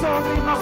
sobre nós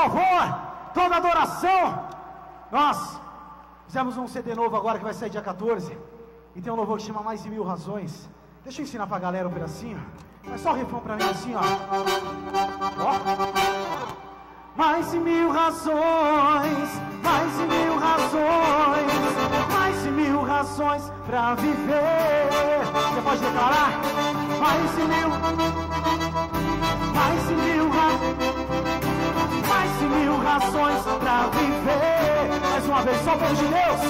louvor, toda adoração. Nós fizemos um CD novo agora que vai sair dia 14. E tem um louvor que chama Mais de Mil Razões. Deixa eu ensinar pra galera um pedacinho. Mas só o refrão pra mim assim, ó. Ó. Mais de mil razões, mais de mil razões, mais de mil razões pra viver. Você pode declarar? Mais de mil, de mil razões pra viver. Mais uma vez, só povo de Deus.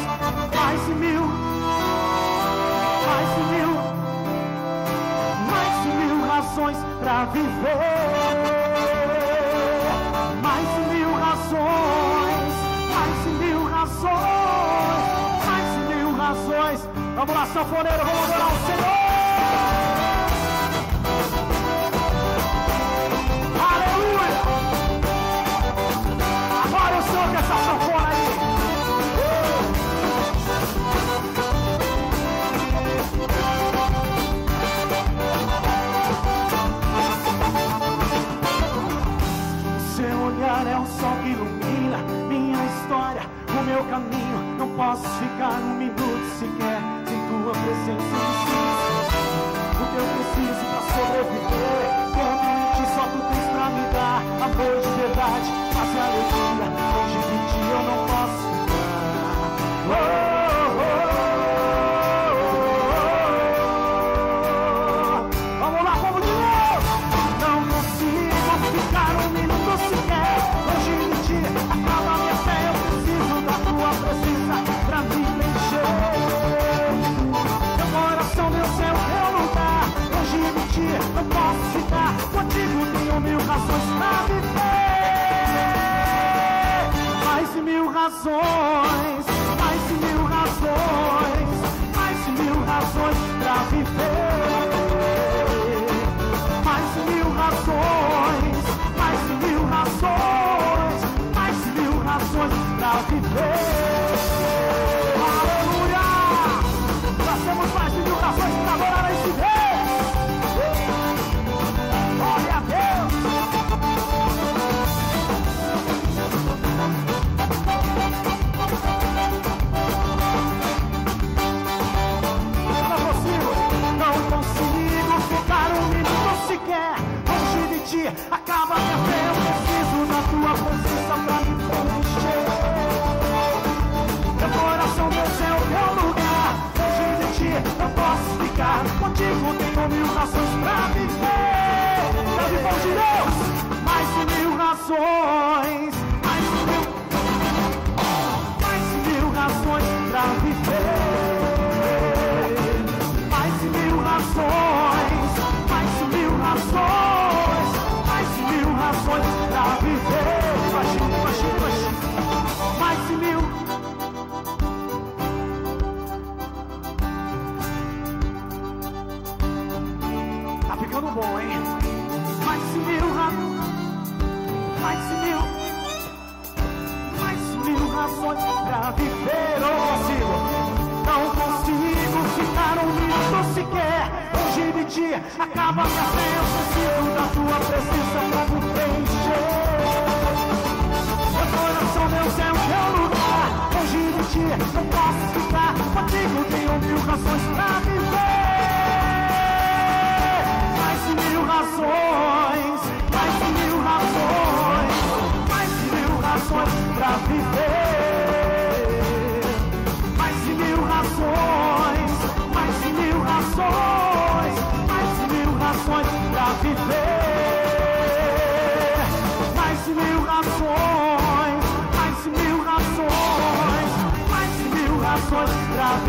Mais de mil, mais de mil, mais de mil razões pra viver. Mais de mil razões, mais de mil razões, mais de mil razões. Vamos lá, sanfoneiro, vamos adorar o Senhor. Meu caminho. Não posso ficar um minuto sequer sem tua presença. O que eu preciso para sobreviver. Quando em ti só tu tens pra me dar amor de verdade, paz e alegria. Longe de ti eu não posso ficar. Oh! Razões, mais de mil razões, mais de mil razões pra viver. Mais de mil razões, mais de mil razões, mais de mil razões pra viver. Mil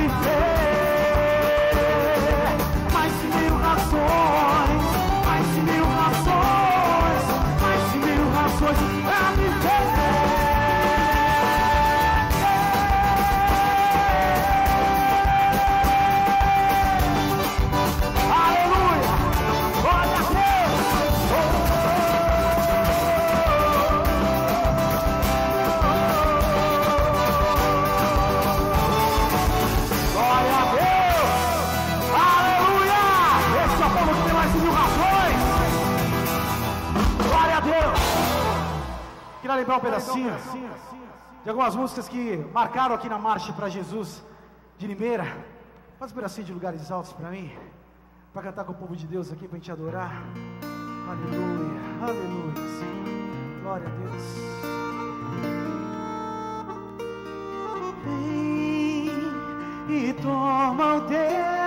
lembrar um pedacinho de algumas músicas que marcaram aqui na Marcha para Jesus de Limeira. Faz um pedacinho de lugares altos para mim, para cantar com o povo de Deus aqui, para a gente adorar. Aleluia, aleluia, Senhor. Glória a Deus. Vem e toma o teu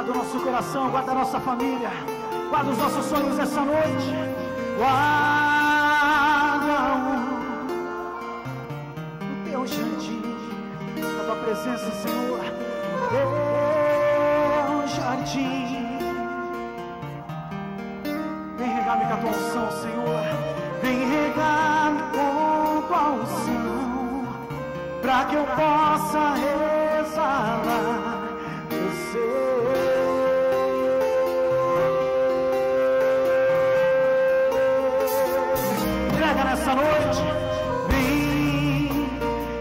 guarda o nosso coração, guarda a nossa família, guarda os nossos sonhos essa noite. Guarda o teu jardim, a tua presença, Senhor, teu jardim. Vem regar-me com a tua unção, Senhor. Vem regar-me com tua unção, para que eu possa exalar Entrega nessa noite, vem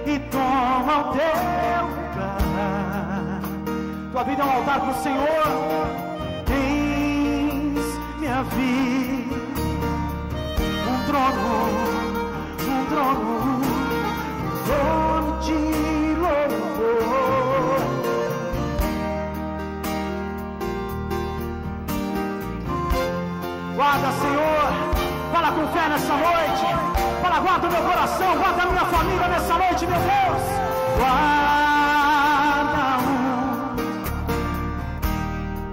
e toma o teu lugar. Tua vida é um altar para o Senhor. Tens minha vida, um trono, um trono, um trono de louvor. Guarda, Senhor, fala com fé nessa noite. Fala, guarda o meu coração, guarda a minha família nessa noite, meu Deus. Guarda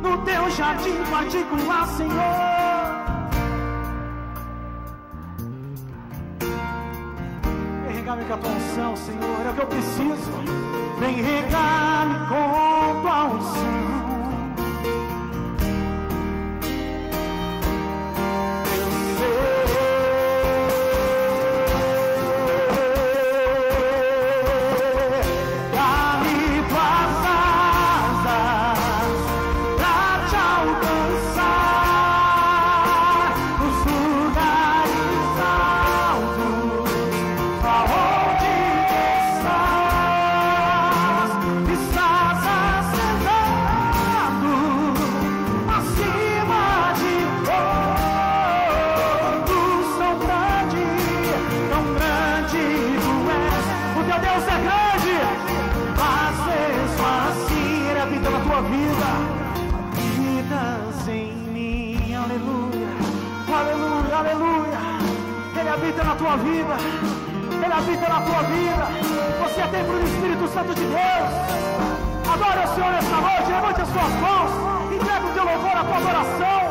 um no teu jardim particular, Senhor. Regar-me com a tua unção, Senhor, é o que eu preciso. Vem regar-me com tua unção. Vida, ele habita na tua vida, você é templo do Espírito Santo de Deus, adore o Senhor nessa noite, levante as suas mãos, entrega o teu louvor, a tua adoração,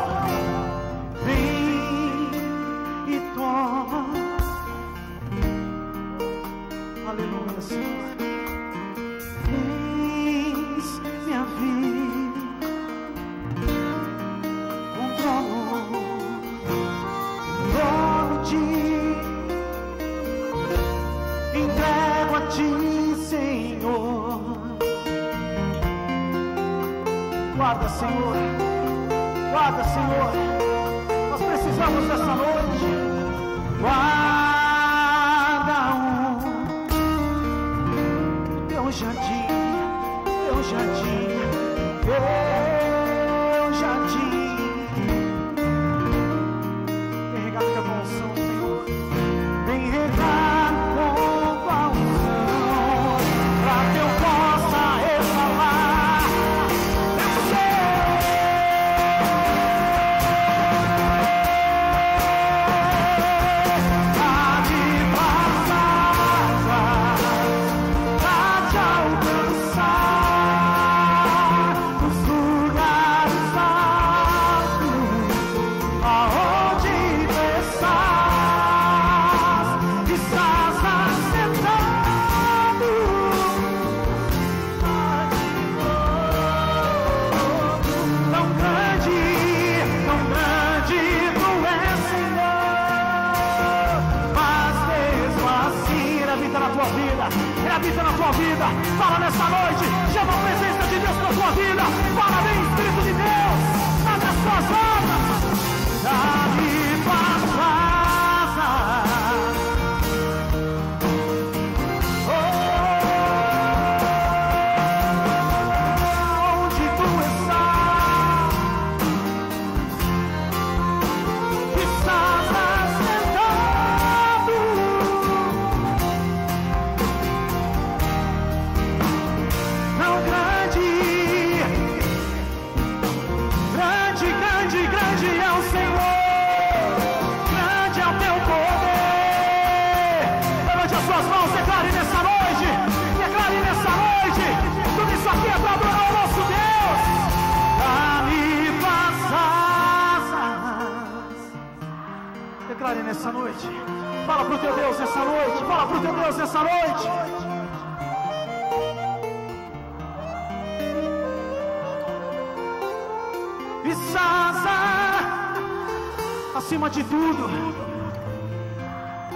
acima de tudo.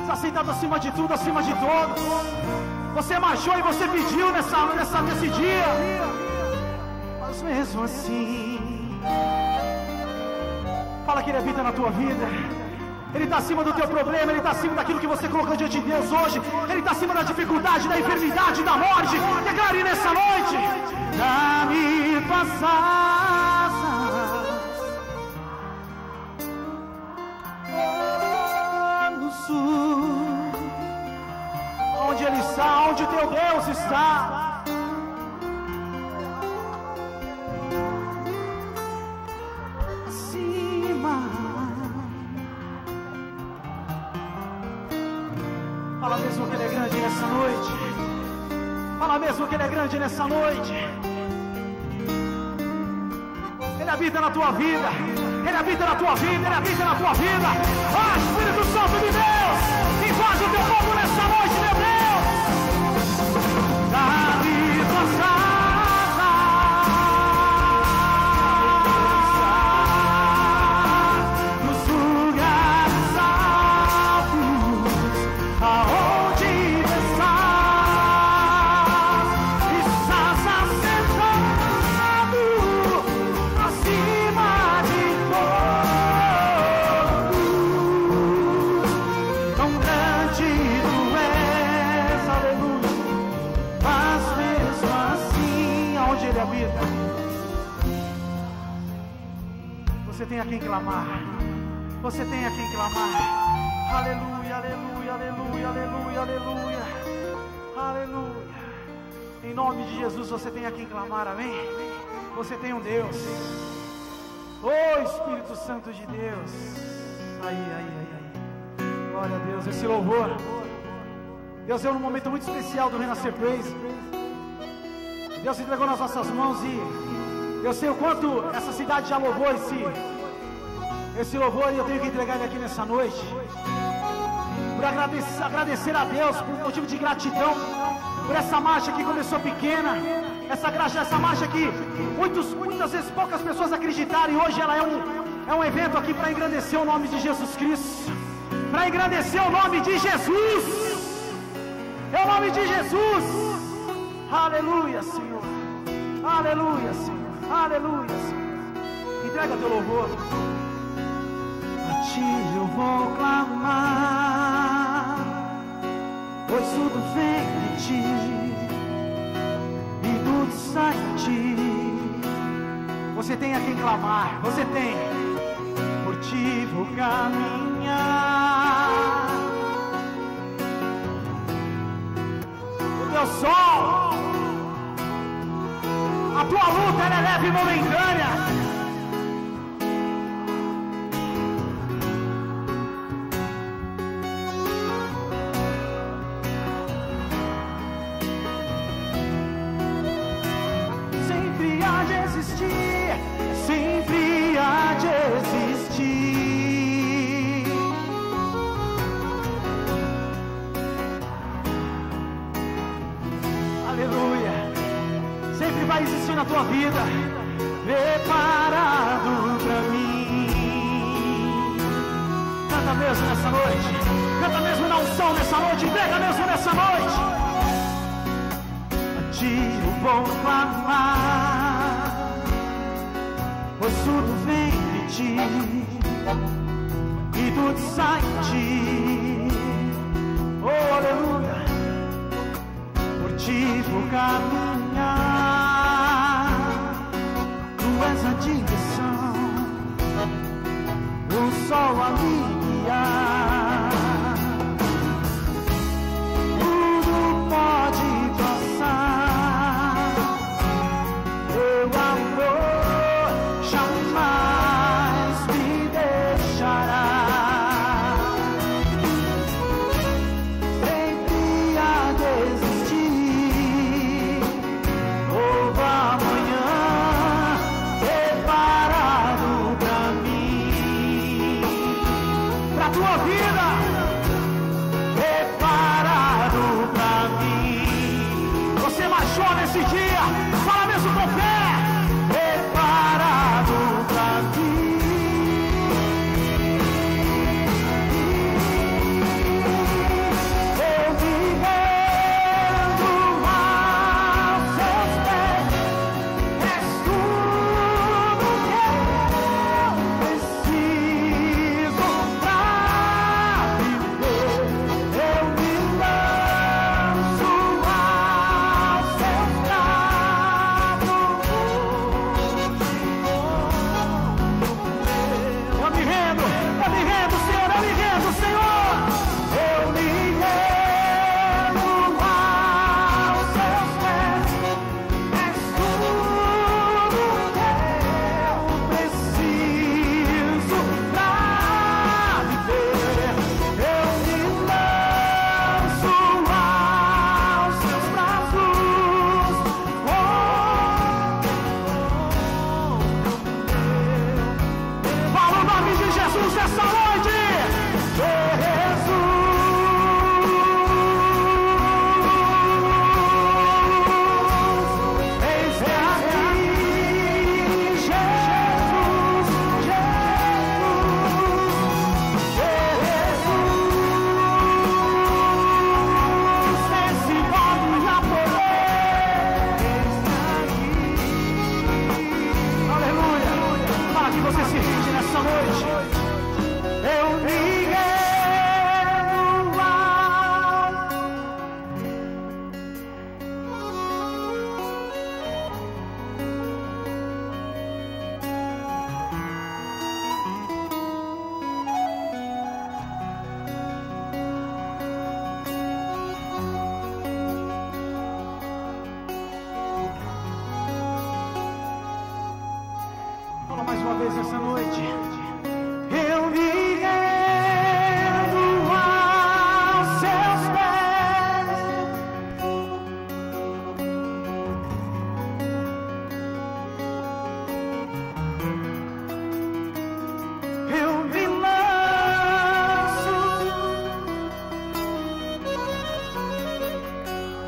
Está sentado acima de tudo, acima de todos. Você marchou e você pediu nessa, nessa, nesse dia. Mas mesmo assim, fala que Ele habita na tua vida. Ele está acima do teu problema, Ele está acima daquilo que você colocou diante de Deus hoje. Ele está acima da dificuldade, da enfermidade, da morte. Declare nessa noite: Dá-me passar. Deus está. Acima. Fala mesmo que Ele é grande nessa noite. Fala mesmo que Ele é grande nessa noite. Ele habita na tua vida. Ele habita na tua vida. Ele habita na tua vida. Ah, Espírito Santo de Deus, invade o teu povo nessa noite, meu Deus. Quem clamar. Você tem a quem clamar. Aleluia, aleluia, aleluia, aleluia, aleluia. Aleluia. Em nome de Jesus, você tem a quem clamar, amém? Você tem um Deus. Ô Espírito Santo de Deus. Aí, aí, aí, aí. Glória a Deus, esse louvor. Deus é um momento muito especial do Renascer Praise. Deus entregou nas nossas mãos e eu sei o quanto essa cidade já louvou esse, esse louvor eu tenho que entregar ele aqui nessa noite. Por agradecer, agradecer a Deus por motivo de gratidão por essa marcha que começou pequena. Essa, essa marcha que muitos, muitas vezes poucas pessoas acreditaram e hoje ela é um, é um evento aqui para engrandecer o nome de Jesus Cristo. Para engrandecer o nome de Jesus. É o nome de Jesus. Aleluia, Senhor. Aleluia, Senhor. Aleluia, Senhor. Entrega teu louvor. Ti eu vou clamar, pois tudo vem de ti e tudo sai de ti. Você tem a quem clamar, você tem. Por ti vou caminhar. O teu sol, a tua luta é leve e momentânea. Noite. A ti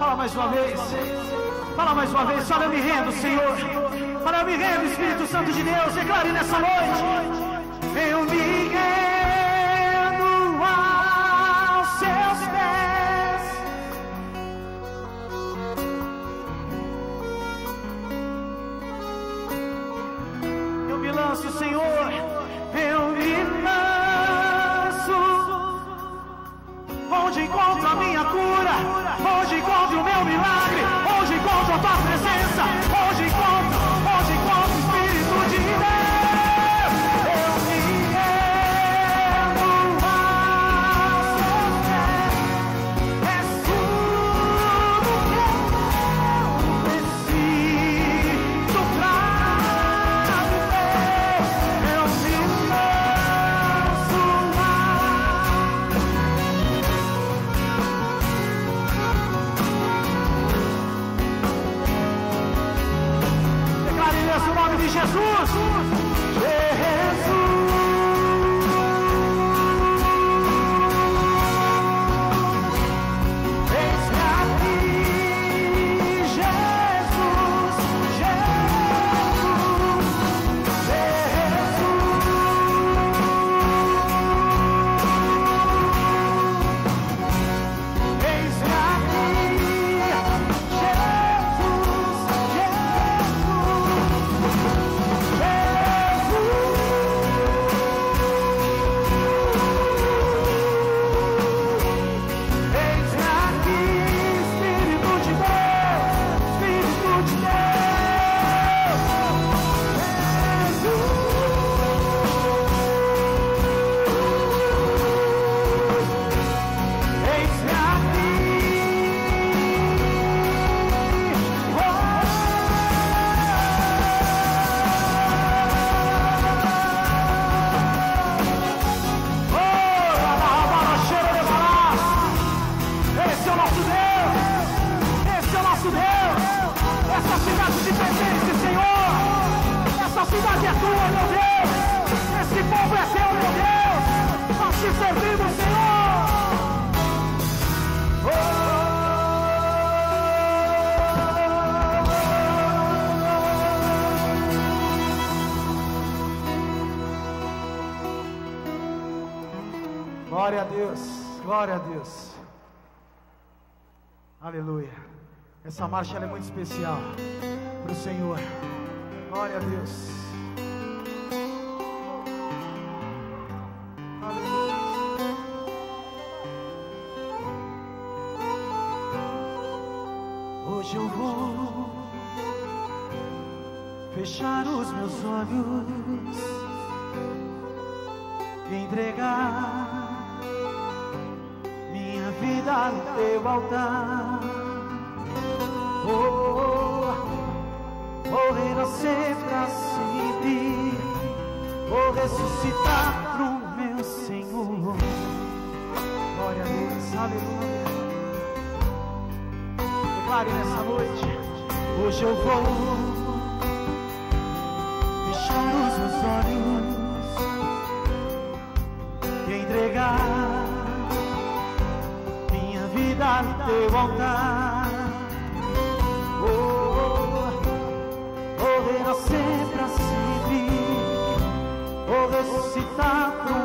Fala mais uma vez. Fala mais uma vez. Fala, eu me rendo, Senhor. Fala, eu me rendo, Espírito Santo de Deus. Declare nessa noite. Eu me rendo. Glória a Deus, glória a Deus. Aleluia. Essa marcha é muito especial para o Senhor. Glória a Deus. Aleluia. Hoje eu vou fechar os meus olhos e entregar habitar teu altar. Oh, morrerá sempre a sentir, vou ressuscitar pro meu Senhor. Glória a Deus, aleluia. Declare nessa noite, hoje eu vou fechar os meus olhos. para o teu altar. Oh, oh, oh renascer para servir, oh, ressuscitar para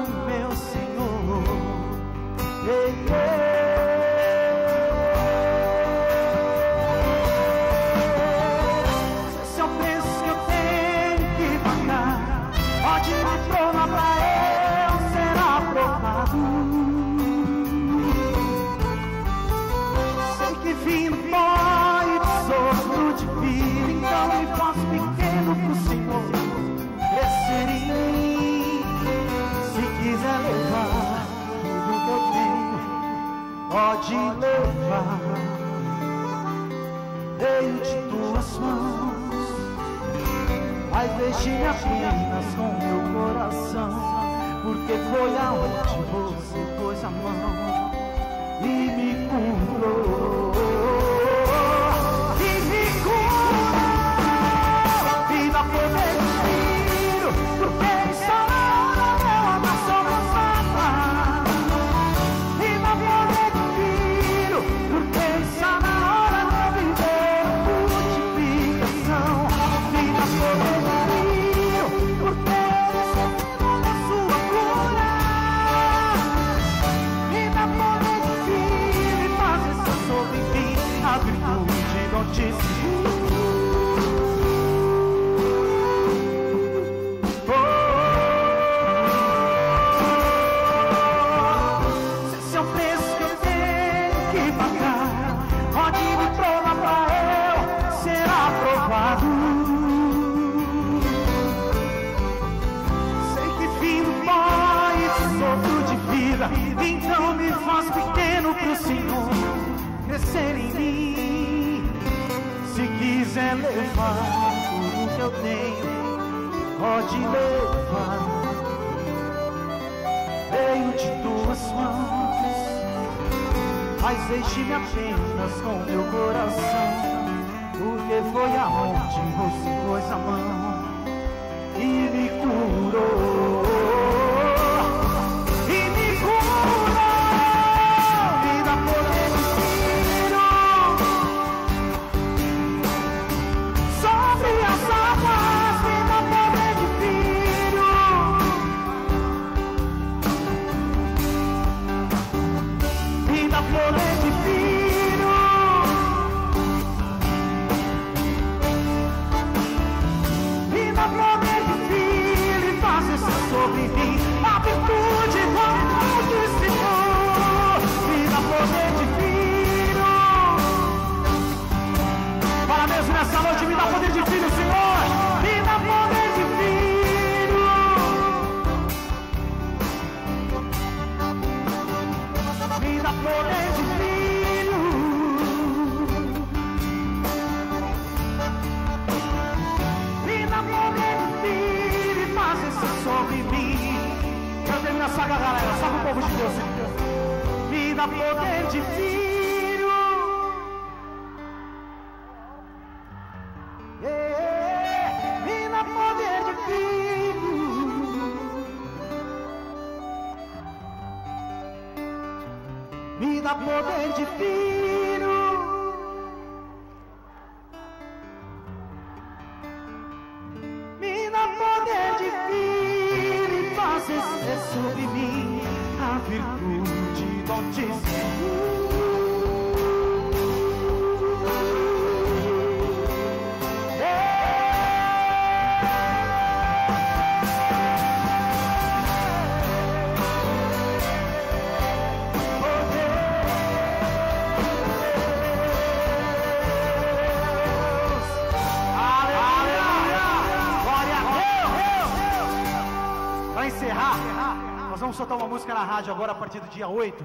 vamos soltar uma música na rádio agora a partir do dia 8.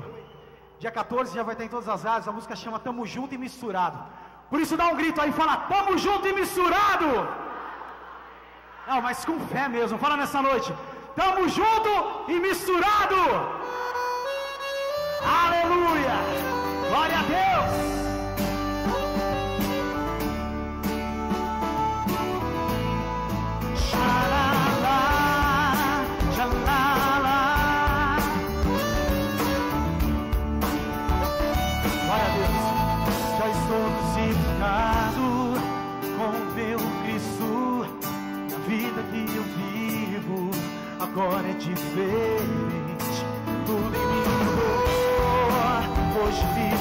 Dia 14 já vai ter em todas as rádios. A música chama Tamo Junto e Misturado. Por isso dá um grito aí, fala Tamo Junto e Misturado. Não, mas com fé mesmo. Fala nessa noite. Tamo junto e misturado. Aleluia. Glória a Deus. Agora é diferente. Tudo em mim mudou. Hoje livre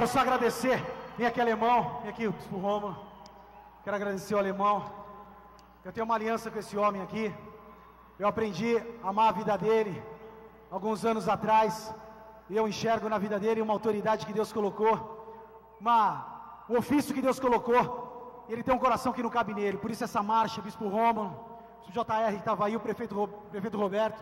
quero só agradecer. Vem aqui, alemão. Vem aqui, o Romulo. Quero agradecer o alemão. Eu tenho uma aliança com esse homem aqui. Eu aprendi a amar a vida dele alguns anos atrás. E eu enxergo na vida dele uma autoridade que Deus colocou, uma, um ofício que Deus colocou. Ele tem um coração que não cabe nele. Por isso essa marcha, Bispo Rômulo, o JR que estava aí, o prefeito, Ro- prefeito Roberto.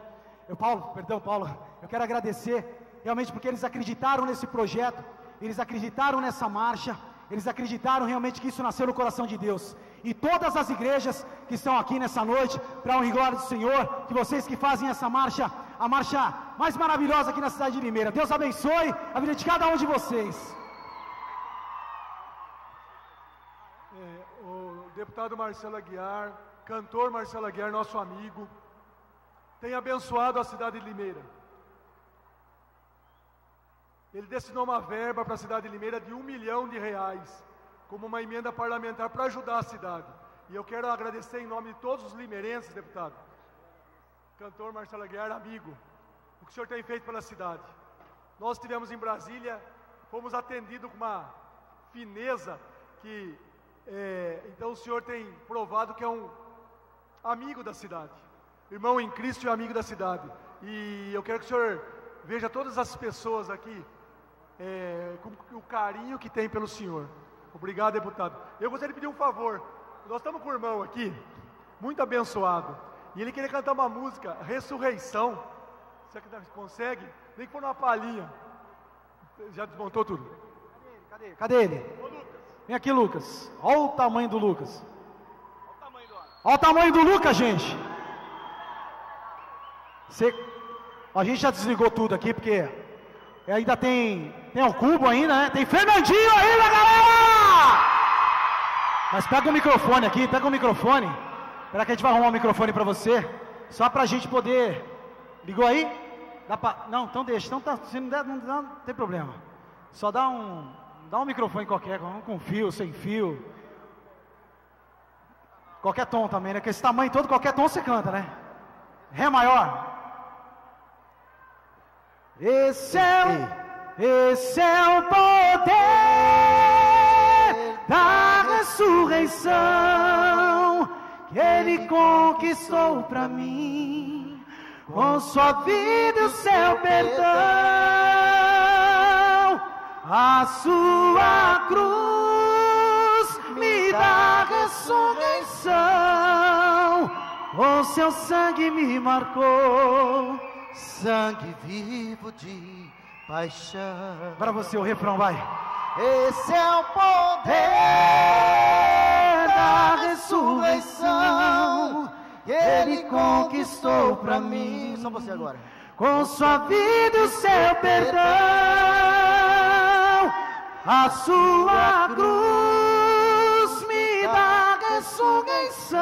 Eu, Paulo, perdão, Paulo, eu quero agradecer realmente porque eles acreditaram nesse projeto, eles acreditaram nessa marcha, eles acreditaram realmente que isso nasceu no coração de Deus. E todas as igrejas que estão aqui nessa noite, para honra e glória do Senhor, que vocês que fazem essa marcha, a marcha mais maravilhosa aqui na cidade de Limeira. Deus abençoe a vida de cada um de vocês. É, o deputado Marcelo Aguiar, cantor Marcelo Aguiar, nosso amigo, tem abençoado a cidade de Limeira. Ele destinou uma verba para a cidade de Limeira de um milhão de reais, como uma emenda parlamentar para ajudar a cidade. E eu quero agradecer em nome de todos os limeirenses, deputado, cantor Marcelo Aguiar, amigo, o que o senhor tem feito pela cidade. Nós estivemos em Brasília, fomos atendidos com uma fineza que, é, então o senhor tem provado que é um amigo da cidade, irmão em Cristo e amigo da cidade. E eu quero que o senhor veja todas as pessoas aqui é, com o carinho que tem pelo senhor. Obrigado, deputado. Eu gostaria de pedir um favor. Nós estamos com o irmão aqui, muito abençoado. E ele queria cantar uma música, Ressurreição. Você consegue? Nem que for uma palhinha. Já desmontou tudo? Cadê ele? Cadê ele? Cadê ele? Ô, Lucas. Vem aqui, Lucas. Olha o tamanho do Lucas. Olha o tamanho do, Olha o tamanho do Lucas, gente. Você... A gente já desligou tudo aqui, porque ainda tem. Tem o cubo ainda, né? Tem Fernandinho ainda, galera! Mas pega o microfone aqui, pega o microfone. Espera que a gente vai arrumar o microfone para você. Só para a gente poder. Ligou aí? Pra... Não, então deixa. Então tá, se não der, não, não, não tem problema. Só dá um, dá um microfone qualquer, com fio, sem fio. Qualquer tom também, né? Com esse tamanho todo, qualquer tom você canta, né? Ré maior. Esse é o, esse é o poder da ressurreição que Ele conquistou para mim. Com sua vida e o seu perdão, a sua cruz me dá ressurreição, com seu sangue me marcou sangue vivo de paixão. Para você o refrão vai. Esse é o poder da ressurreição que Ele conquistou para mim. Só você agora. Com sua vida e o seu perdão, a sua cruz me dá ressurreição.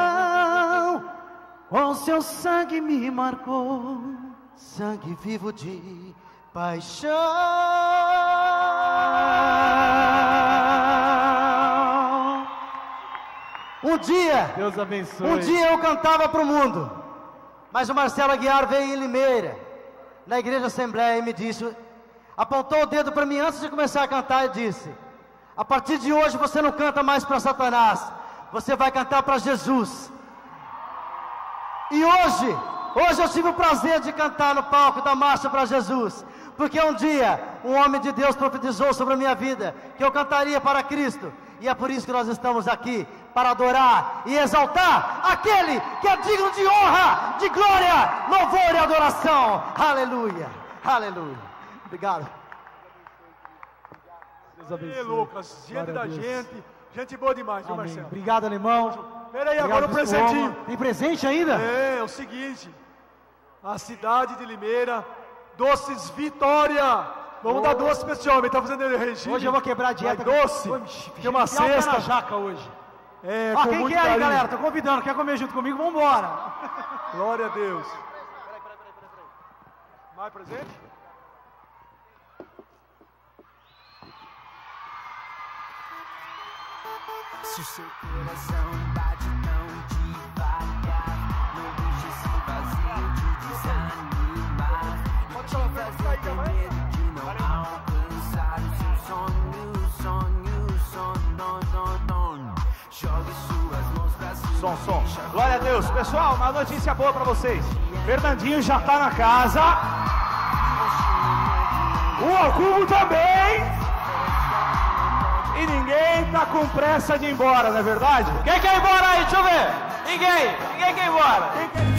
Com seu sangue me marcou sangue vivo de paixão. Um dia, Deus abençoe. Um dia eu cantava para o mundo, mas o Marcelo Aguiar veio em Limeira, na igreja Assembleia, e me disse, apontou o dedo para mim antes de começar a cantar e disse: A partir de hoje você não canta mais para Satanás, você vai cantar para Jesus. E hoje Hoje eu tive o prazer de cantar no palco da Marcha para Jesus, porque um dia um homem de Deus profetizou sobre a minha vida que eu cantaria para Cristo, e é por isso que nós estamos aqui para adorar e exaltar aquele que é digno de honra, de glória, louvor e adoração. Aleluia, aleluia. Obrigado. Deus abençoe. Lucas, gente da gente, gente boa demais, viu, Marcelo? Obrigado, alemão. Peraí, agora o presentinho. Tem presente ainda? É, é o seguinte a cidade de Limeira, Doces Vitória. Vamos oh. dar doce para esse homem, está fazendo regime. Hoje eu vou quebrar a dieta. Vai doce, tem uma cesta. jaca hoje. É, Ó, quem quer aí, galera? Tô convidando, quer comer junto comigo? Vamos embora. Glória a Deus. Peraí, peraí, peraí, peraí. Mais presente? Se o seu coração Som, som. Glória a Deus. Pessoal, uma notícia boa pra vocês. Fernandinho já tá na casa. O Alcubo também. E ninguém tá com pressa de ir embora, não é verdade? Quem quer ir embora aí? Deixa eu ver. Ninguém. Ninguém quer ir embora. Quem quer